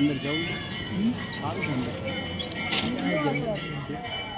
अंदर जाओ हम्म। अंदर। हम्म।